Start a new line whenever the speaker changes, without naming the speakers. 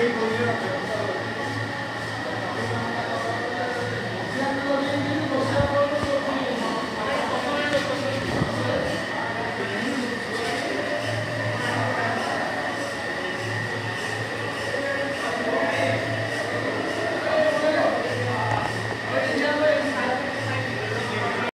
Quem podia